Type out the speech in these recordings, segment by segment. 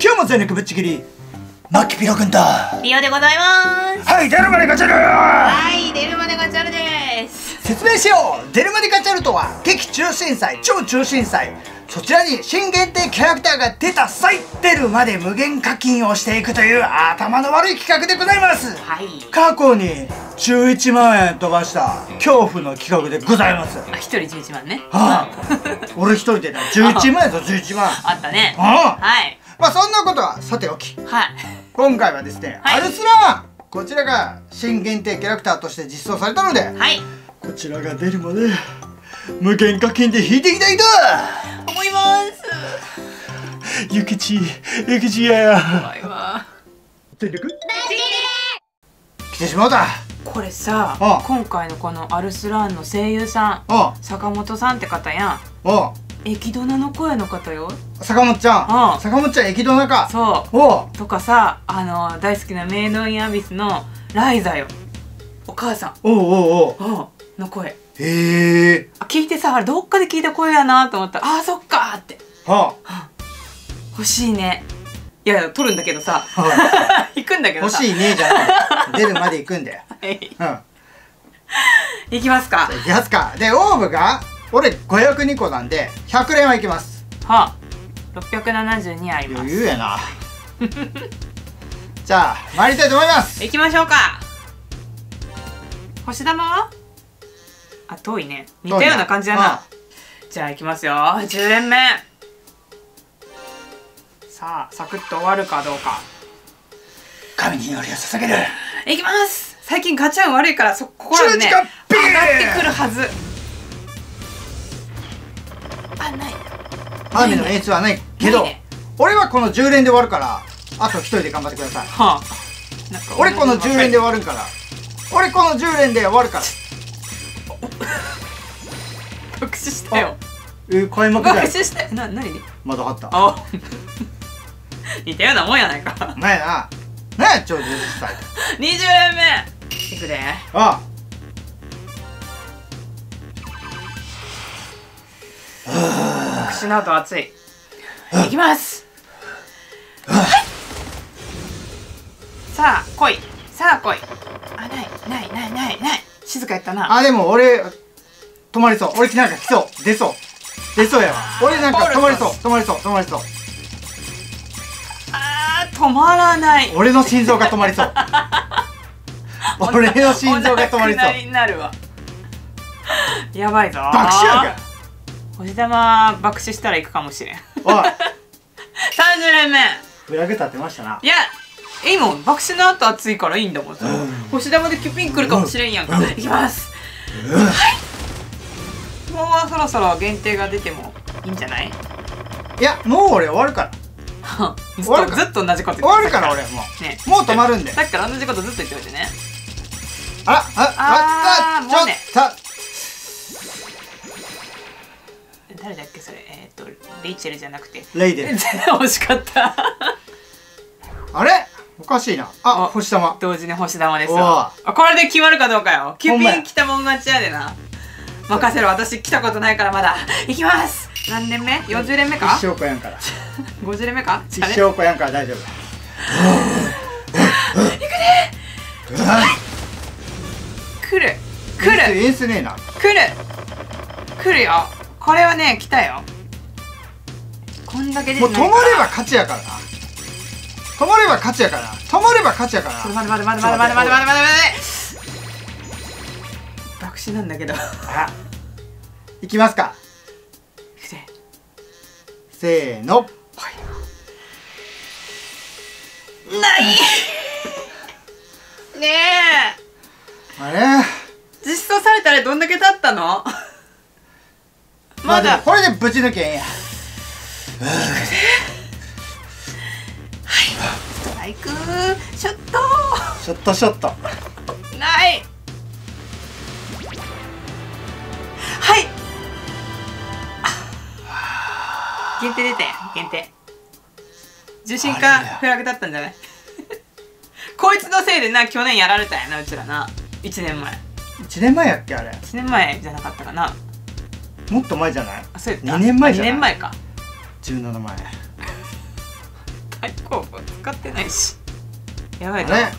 今日も全力ぶっちぎりマキピロくんだリオでございます。はい出るまでガチャルはい出るまでガチャルです。説明しよう。出るまでガチャルとは劇中心祭超中心祭。そちらに新限定キャラクターが出た際出るまで無限課金をしていくという頭の悪い企画でございます。はい。過去に11万円飛ばした恐怖の企画でございます。あ一人11万ね。はあ。俺一人でな11万円と11万。あったね。ああはいまあそんなことはさておき。はい。今回はですね、はい。アルスラーンこちらが新限定キャラクターとして実装されたのではい。こちらが出るまで無限課金で引いていきたいと。思います。ゆきちゆきちや怖いわ。全力？来てしまうだこれさあ。今回のこのアルスラーンの声優さんお坂本さんって方やん。お駅ドナの声の方よ。坂本ちゃあん。坂本ちゃん駅ドナか。そおう。とかさあの大好きなメイドインアビスのライザよ。お母さん。おうおうおう。うん。の声。へえ。あ聞いてさあれどっかで聞いた声やなと思った。らあーそっか。ーって。は欲しいね。いやいや撮るんだけどさ。あ、は 行くんだけい、どさ。欲しいねじゃない。出るまで行くんだよ。はい。うん。行きますか。行きますか。でオーブが俺502個なんで100連はいきます。はあ。672あります。余裕やな。じゃあ参りたいと思います。行きましょうか。星玉は？あ遠いね。似たような感じだな。じゃあ行きますよ。10連目。さあサクッと終わるかどうか。神に祈りを捧げる。行きます。最近ガチャ運悪いからそこからね上がってくるはず雨の演出はないけどね。俺はこの10連で終わるからあと1人で頑張ってください。はあ。俺この10連で終わるから俺この10連で終わるから。爆死したよ。えー、開幕だよ爆死したな何？まだあった。あ。似たようなもんやないか。なんやな。なんや超10歳20連目。いくで。あ。爆 死の後熱い。いきます。はい。さあ来い。さあ来い。あないないないないない。静かやったな。あでも俺止まりそう。俺なんか来そう。出そう。出そうやわ。俺なんか止まりそう。止まりそう。止まりそう。あー止まらない。俺の心臓が止まりそう。俺の心臓が止まりそう。ななるわ。やばいぞ。爆死やんか星玉爆死したら行くかもしれん。おい。30連目。立ってましたな。いやいいもん。爆死の後暑いからいいんだもん、ん。星玉でキュピン来るかもしれんやん。か、いきます、はい。もうそろそろ限定が出てもいいんじゃない？いやもう俺終わるから。ずっずっと同じこと終わるから俺俺も。ね。うもう止まるんで。さっきから同じことずっと言っておいてね。あらああちょあーもうね。っと誰だっけそれ？えっ、とレイチェルじゃなくて。レイデル 惜しかった。あれ？おかしいな。ああ星玉。同時に星玉ですおよこれで決まるかどうかよ。キュピン来たもん勝ちやでな。任せろ。私来たことないからまだ。行きます。何年目 ?40 連目か？一生子やんから。50連目か？一生子やんから大丈夫。来る。来る。演出ねえな。来る。来るよこれはね来たよ。こんだけもう止まれば勝ちやからな。止まれば勝ちやから。止まれば勝ちやから。ちょっと待って待て待て待て待て待て。爆死なんだけど。あきますか。せーの。ない。ねえあれ？実装されたらどんだけ経っまだ。これでぶち抜けへんや。ストライクショットショットショットない。はい。あ限定出て限定。受信化あれやフラグだったんじゃない？こいつのせいでな去年やられたんやなうちらな。1年前。1年前やっけあれ。1年前じゃなかったかなもっと前じゃない？あそうやった。二年前じゃない？2年前か。17前最高使ってないし。やばいな、ね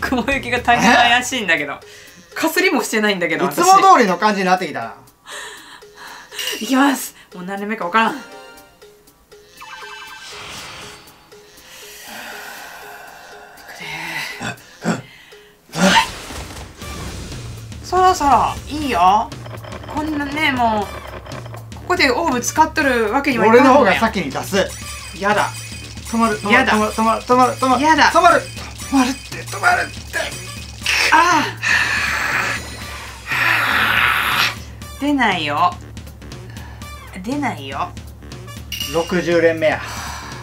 雲行きが大変怪しいんだけど。かすりもしてないんだけどいつも私通りの感じになってきたな。いきます。もう何年目か分からん。そろそろいいよこんなねもうここでオーブ使っとるわけにはいかん俺の方がや先に出す。やだ。止まる。止まる。止まる。止まる。止まる。止まる。やだ。止まる。止まるって。止まるって。あー出ないよ。出ないよ。60連目や。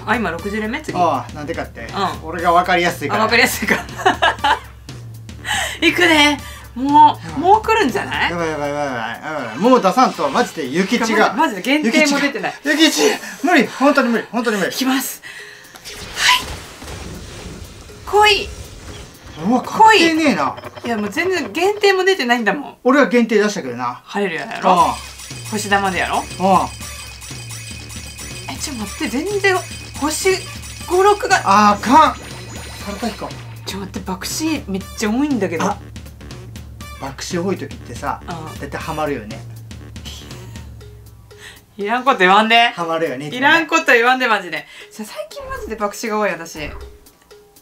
あ今60連目次？あああなんでかって、うん。俺が分かりやすいから。分かりやすいか 行くねもうもう来るんじゃない？やばいやばいやばいやばい。もう出さんとマジで諭吉が。マジで限定も出てない。諭吉無理。本当に無理。本当に無理。行きます。はい。来い。うわ確定ねえな。い。やもう全然限定も出てないんだもん。俺は限定出したけどな。晴れるややろあ星玉でやろ？ああえちょっと待って全然星56がああかん。サルタヒコ。ちょっと待って爆死めっちゃ多いんだけど。あ爆死多い時ってさうん。絶対ハマるよね。いらんこと言わんで。ハマるよねいらんここと言わんでマジで。さ最近マジで爆死が多い私。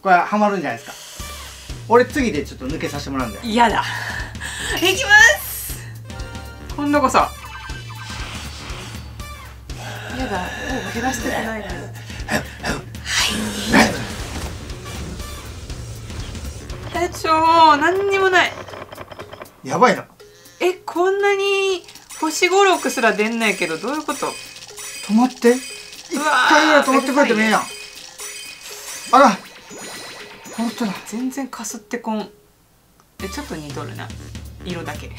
これハマるんじゃないですか。俺次でちょっと抜けさせてもらうんだよ。嫌だ。いきます。今度こそ。嫌だ。もう減らしてくないのにはい。えちょ何にもないやばいな。えこんなに星56すら出んないけどどういうこと？止まって。一回ぐらい止まってくれてもええやん。あら。本当だ全然かすってこん。えちょっと似とるな。色だけ。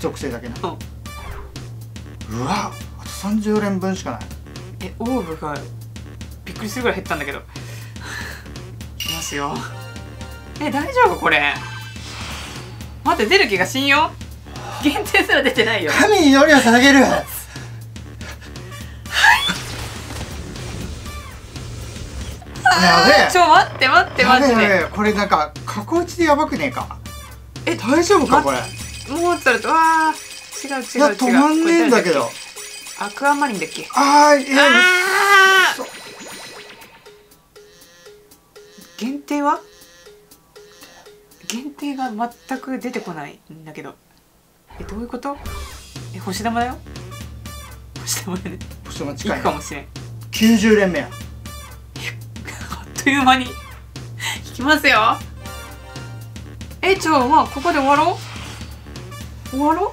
属性だけな。うん。うわあと30連分しかない。えオーブがびっくりするぐらい減ったんだけど。いきますよ。え大丈夫？これ待って出る気がしんよ限定すら出てないよ。神に祈りを捧げる。やべえ。ちょ待って待ってマジやべえやで。べえ。これなんか過去打ちでやばくねえか？え大丈夫かこれ？モーツァルトわー違う違う違う。いや止まんねえんだけど。アクアマリンだっけ？あーいやあー！限定は？限定が全く出てこないんだけど。えどういうこと？え星玉だよ。星玉だね。星もい近いな。くかもしれん。90連目や。あっという間に。いきますよ。えちょまあここで終わろう？終わろう？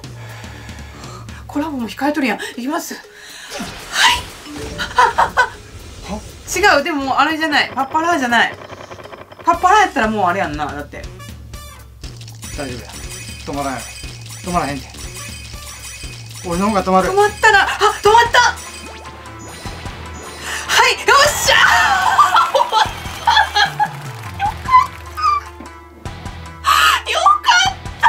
コラボも控えとるやん。いきます。はい。違う。でもあれじゃない。パッパラーじゃない。パッパラーやったらもうあれやんな。だって大丈夫や。止まらない止まらへんて。俺の方が止まる。止まったらあ止まった。はいよっしゃー。終わったよかった。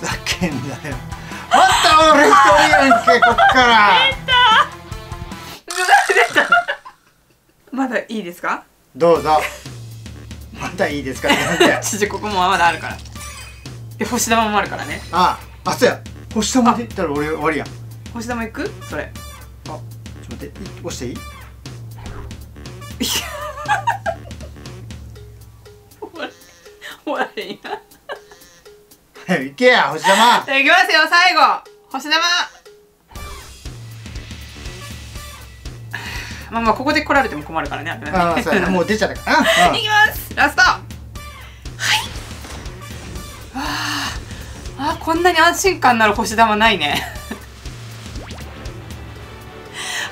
ふざけんなよ。また俺一人やんけこっからいいですか？どうぞ。またいいですか？ってなんて ちょここもまだあるから。で星玉もあるからね。ああそうや。星玉で言ったら俺終わりや星玉いく？それ。ょっと待って。い押していい？終わり終わりや。早く行けや星玉。いきますよ最後。星玉まあまあここで来られても困るからねあれああそうやな。もう出ちゃったから。いきます。ラスト。はい。わああこんなに安心感のある星玉ないね。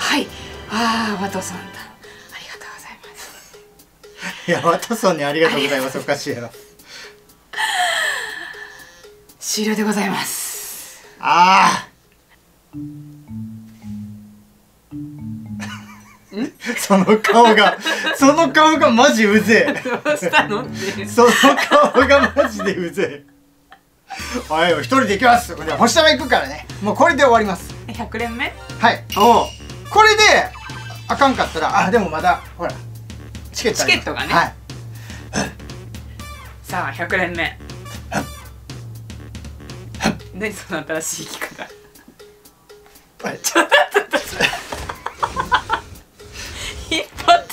はい。ああワトソンだありがとうございます。いやワトソンにありがとうございます。おかしいやろ。終了でございます。ああ その顔がその顔がマジうぜ。えどうしたの？ってその顔がマジでうぜ。えおい一人で行きます。で星玉行くからね。もうこれで終わります。100連目？はい。おこれであかんかったらあでもまだほらチケットチケットがね。はい。さあ100連目。何その新しい企画。はい。引っ張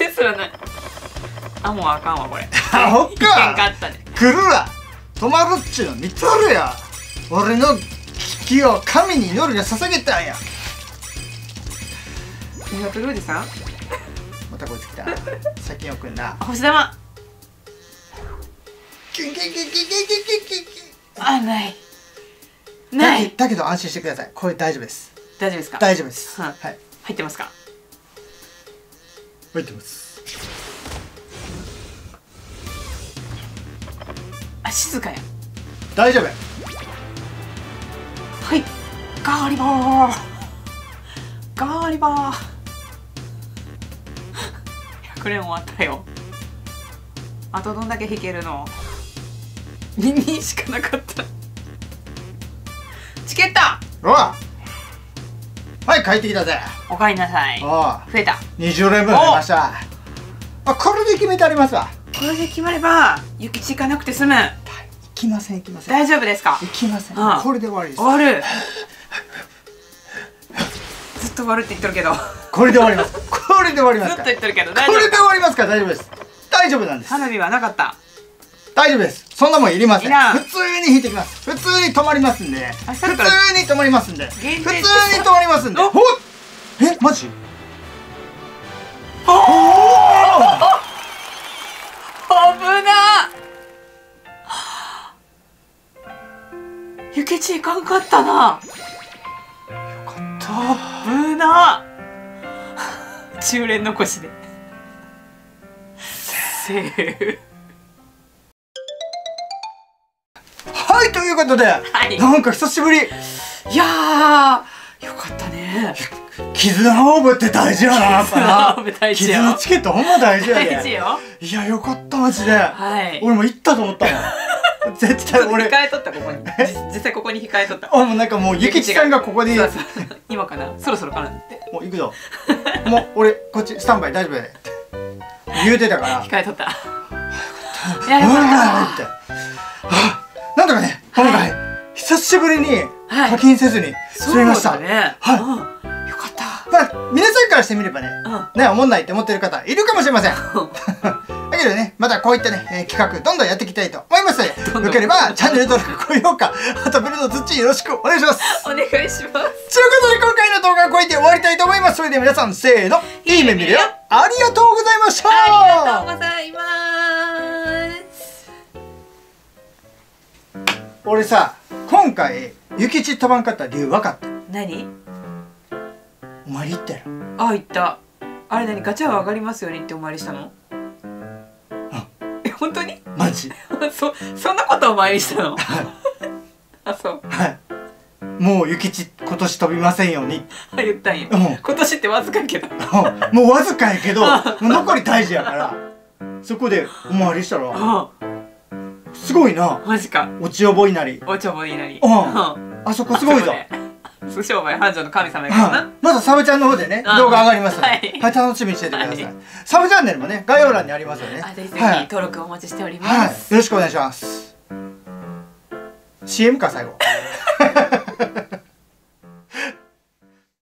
ってすらない。あもうあかんわこれ。あほっか。かったね。来るわ止まるっちゅうの見とるや俺の危機を神に祈るが捧げたんや。ミラクルおじさん？またこいつ来た。先に送んな。あ星玉。キュンキュンキュンキュンキュンキュンキュンキュンキュンあない。だない。けだけど安心してください。これ大丈夫です。大丈夫ですか？大丈夫です。ははいい。入ってますか？入ってます。あ静かや。大丈夫はい。ガーリバー。ガーリバー。100連終わったよ。あとどんだけ弾けるの？耳しかなかった。チケット！おわはい帰ってきたぜ。おかえりなさい。増えた。20連分出ました。あこれで決めてありますわ。これで決まれば諭吉行かなくて済む。行きません行きません。大丈夫ですか？行きません。ああこれで終わりです。終わる。ずっと終わるって言ってるけど。これで終わります。これで終わりますずっと言ってるけどこ大丈夫。れで終わりますか。ら大丈夫です。大丈夫なんです。花火はなかった大丈夫です。そんなもんいりません。普通に引いてきます。普通に止まりますんで。普通に止まりますんで。普通に止まりますんで。おほっ。えマジ？危なゆけちいかんかったな。危な 中連残しで。セー。フはいということで、い。なんか久しぶり。いやーよかったね。絆を覚えて大事やな絆絆チケットほんま大事やで。大事よ。いやよかったマジで、はい。俺も行ったと思ったもん。絶対俺。控えとったここに。実実際ここに控えとった。あもうなんかもうゆきちさんがここで。そうそう。今かな？そろそろかな？ってもう行くぞ。もう俺こっちスタンバイ。大丈夫やでって。言うてたから。控えとった。いやよかっーって。あなんとかね今回、久しぶりにはい。課金せずにた済みました、ねはい。うん。よかった。まあ皆さんからしてみればねうん。ね思んないって思ってる方いるかもしれません。だけどねまたこういったね、えー企画どんどんやっていきたいと思います。のでよければチャンネル登録高評価 あとベルの通知よろしくお願いします。お願いします。ということで今回の動画はこれで終わりたいと思います。それでは皆さんせーの。いい目見るよ。ありがとうございました。ありがとうございます俺さ今回諭吉飛ばんかった理由分かった。何？お前に言ったやろ。あ言った。あれ何？ガチャは上がりますようにってお参りしたの？え本当に？マジ。そそんなことお参りしたの？あそう。はい。もう諭吉今年飛びませんように。あ言ったんや。うん。今年ってわずかやけど。もうわずかやけど もう残り大事やから。そこでお参りしたらあすごいな。マジか。落ち覚えなり。おちょぼいなり。うん。うん。あそこすごいぞ。商売繁盛の神様やから。はいなまずサブチャンの方でねうん。動画上がりますので、ははいい、楽しみにしててください、はい。サブチャンネルもね概要欄にありますよね。あぜひぜはい。ひ登録お待ちしておりはい、ますよろしくお願いします。CM か最後